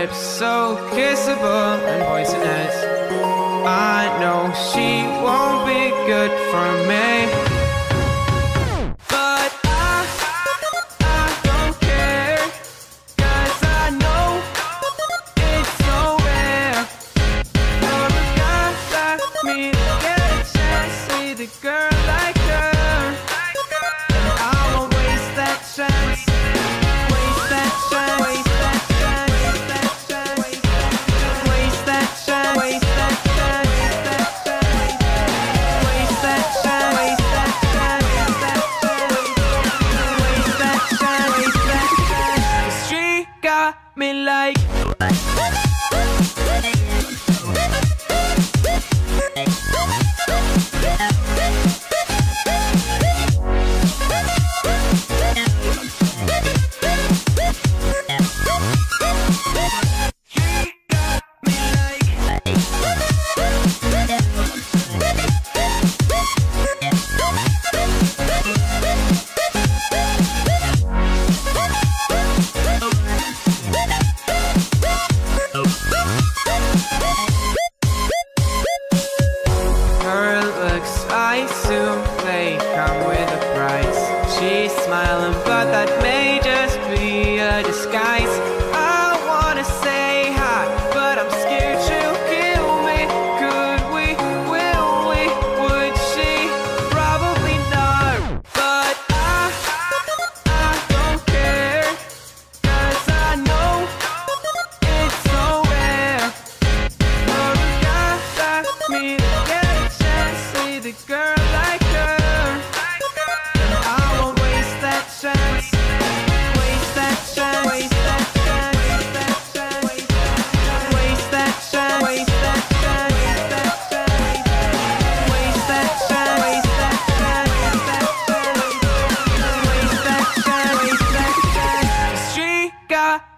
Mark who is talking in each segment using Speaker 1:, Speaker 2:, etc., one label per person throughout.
Speaker 1: lips so kissable and poisonous. I know she won't be good for me.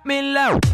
Speaker 1: me low.